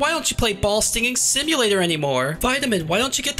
Why don't you play Ball Stinging Simulator anymore? Vitamin, why don't you get the